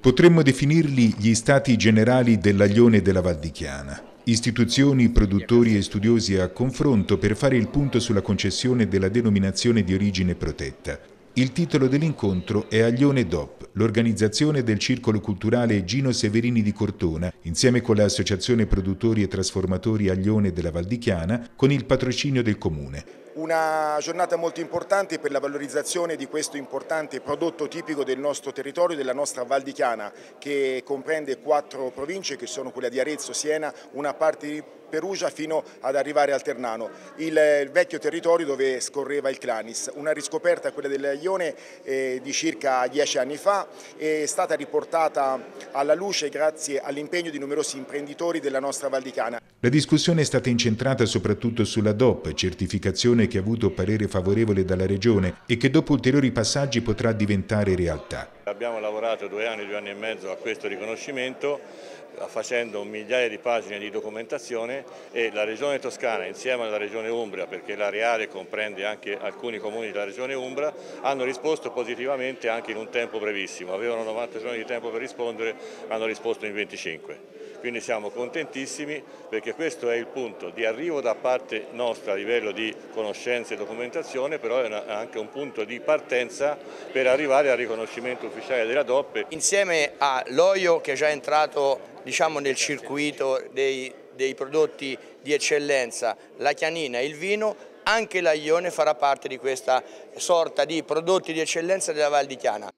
Potremmo definirli gli stati generali dell'aglione della Valdichiana. Istituzioni, produttori e studiosi a confronto per fare il punto sulla concessione della denominazione di origine protetta. Il titolo dell'incontro è Aglione DOP, l'organizzazione del Circolo Culturale Gino Severini di Cortona, insieme con l'Associazione Produttori e Trasformatori Aglione della Valdichiana, con il patrocinio del Comune. Una giornata molto importante per la valorizzazione di questo importante prodotto tipico del nostro territorio, della nostra Val di Chiana, che comprende quattro province che sono quelle di Arezzo, Siena, una parte di Perugia fino ad arrivare al Ternano, il, vecchio territorio dove scorreva il Clanis. Una riscoperta, quella del Ione, eh, di circa dieci anni fa, è stata riportata alla luce grazie all'impegno di numerosi imprenditori della nostra Val di Cana. La discussione è stata incentrata soprattutto sulla DOP, certificazione che ha avuto parere favorevole dalla Regione e che dopo ulteriori passaggi potrà diventare realtà. Abbiamo lavorato due anni, due anni e mezzo a questo riconoscimento facendo migliaia di pagine di documentazione e la Regione Toscana insieme alla Regione Umbria, perché l'Areale comprende anche alcuni comuni della Regione Umbria, hanno risposto positivamente anche in un tempo brevissimo. Avevano 90 giorni di tempo per rispondere, hanno risposto in 25. Quindi siamo contentissimi perché questo è il punto di arrivo da parte nostra a livello di conoscenze e documentazione, però è anche un punto di partenza per arrivare al riconoscimento ufficiale della DOP. Insieme all'Oio che è già entrato diciamo, nel circuito dei, dei prodotti di eccellenza, la chianina e il vino, anche l'Aione farà parte di questa sorta di prodotti di eccellenza della Val di Chiana.